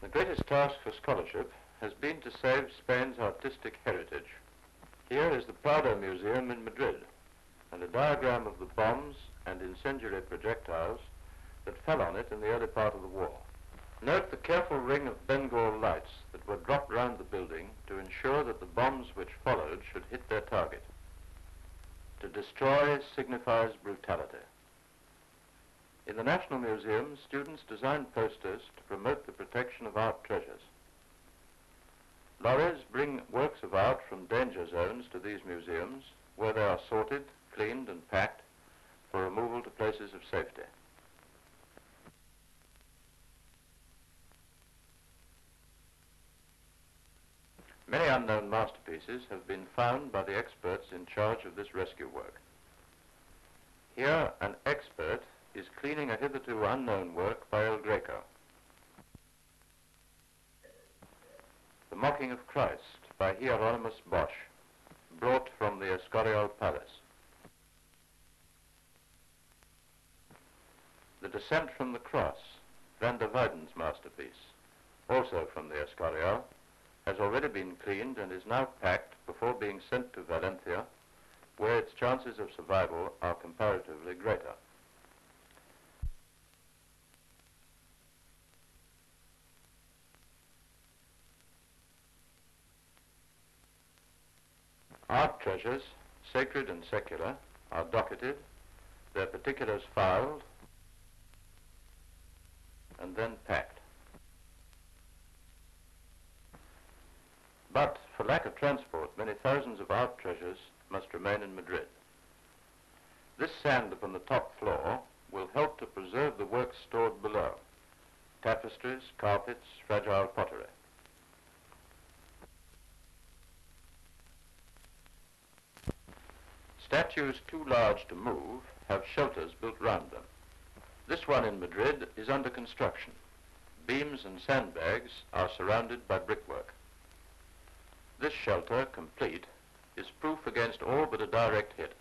The greatest task for scholarship has been to save Spain's artistic heritage. Here is the Prado Museum in Madrid, and a diagram of the bombs and incendiary projectiles that fell on it in the early part of the war. Note the careful ring of Bengal lights that were dropped round the building to ensure that the bombs which followed should hit their target. To destroy signifies brutality. In the National Museum, students designed posters to promote the protection of art treasures. Lorries bring works of art from danger zones to these museums, where they are sorted, cleaned and packed for removal to places of safety. Many unknown masterpieces have been found by the experts in charge of this rescue work. Here, an expert is cleaning a hitherto unknown work by El Greco. The Mocking of Christ by Hieronymus Bosch, brought from the Escorial Palace. The Descent from the Cross, Van der Weyden's masterpiece, also from the Escorial, has already been cleaned and is now packed before being sent to Valencia, where its chances of survival are comparatively greater. Art treasures, sacred and secular, are docketed, their particulars filed, and then packed. But for lack of transport, many thousands of art treasures must remain in Madrid. This sand upon the top floor will help to preserve the works stored below, tapestries, carpets, fragile pottery. Statues too large to move have shelters built round them. This one in Madrid is under construction. Beams and sandbags are surrounded by brickwork. This shelter, complete, is proof against all but a direct hit.